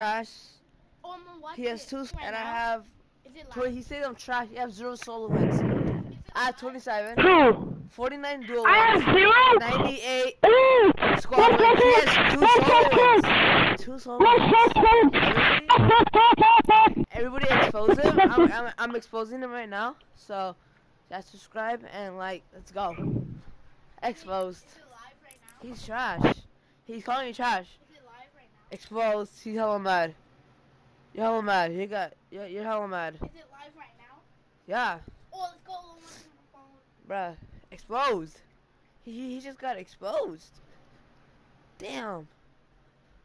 trash. Oh, I'm gonna watch He has two, right and I have. Is it Tw- live? he said I'm trash. You have zero solo wins. I have 27, Two. 49 dual I have zero. 98 Ooh. squad wins. He has two solo wins. Two solo wins. Everybody, everybody expose him. I'm, I'm, I'm exposing him right now. So, just subscribe and like. Let's go. Exposed. Is it live right now? He's trash. He's calling me trash. Is it live right now? Exposed. He's hella mad. You're hella mad. You got. You're, you're hella mad. Is it live right now? Yeah, Oh, let's go. Lil Mark on bruh. Exposed. He, he just got exposed. Damn.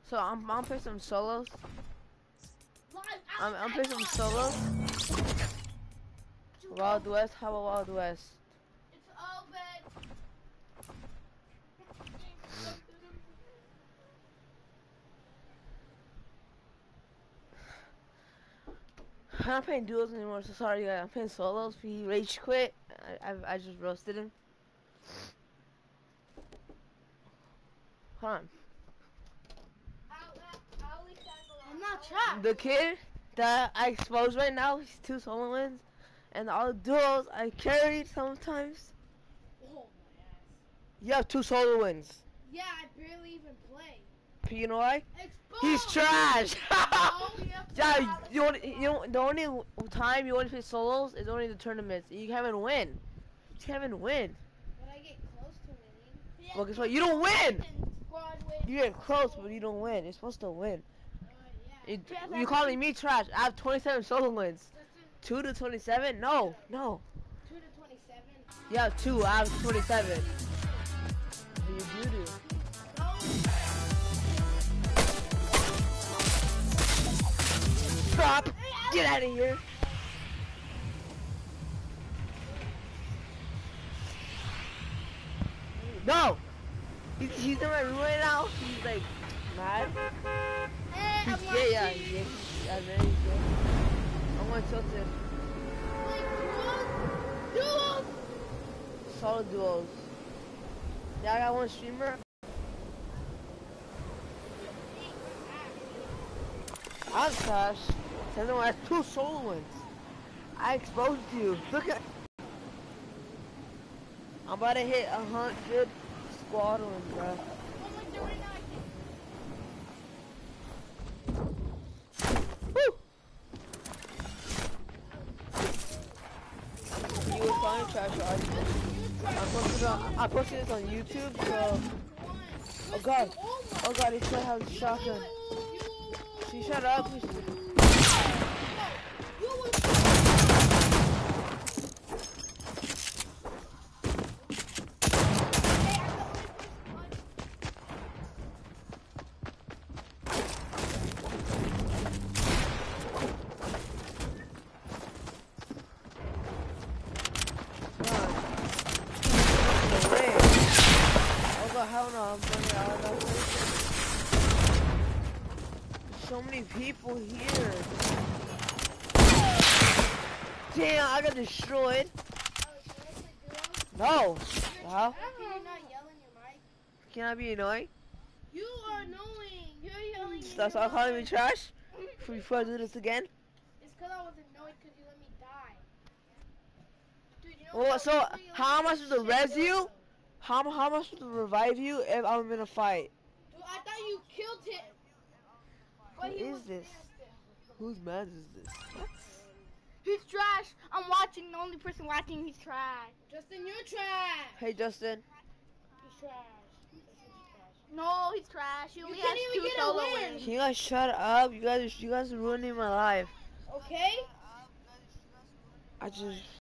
So I'm I'm playing some solos. Live I'm I'm playing some solos. Wild West. How about Wild West? It's open. I'm not playing duos anymore. So sorry, guys. I'm playing solos. He rage quit. I I, I just roasted him. Hold on. I'm not trapped. The kid that I exposed right now, he's two solo wins, and all the duos I carried sometimes. Oh my ass. You have two solo wins. Yeah, I barely even play. You know why? He's trash. No, we have to yeah, you only, you the only time you only play solos is only the tournaments. You can't even win. You can't even win. But I get close to winning. Well, guess what? You don't win. You get close, but you don't win. You're supposed to win. Uh. You, you calling me trash? I have 27 solo wins. Two to 27? No, no. two to twenty-seven. You have two. I have 27. You do Stop! Get out of here! No! He's, he's in my room right now. He's like mad. Hey, He's yeah, watching. Yeah, man, he's gay. I'm gonna tilt him. Like, duels. Solid duos. Yeah, I got one streamer. I'm trash. Sender has two solo ones. I exposed you. Look at. I'm about to hit a hundred squad wins, bro. You were calling trash argument. I posted, I posted this on YouTube, so. Oh god. Oh god, he still has a shotgun. She shut up. Oh god, hell no, I'm running out of that place. So many people here. Damn, I got destroyed. No. How? Can you not yell in your mic? Can I be annoying? You are annoying. You're yelling. your stop calling me trash before I do this again. It's because I was annoyed because you let me die. Dude, you know Well, so how am I supposed to res you? How, how am I supposed to revive you if I'm in a fight? Dude, I thought you killed him. Who But he is was this? faster. Whose man is this? What? He's trash. I'm watching. The only person watching, he's trash. Justin, you're trash. Hey Justin. He's trash. No, he's trash. He only can't has even two get a win. wins. Can you guys shut up? You guys, you guys are ruining my life. Okay? Uh, I just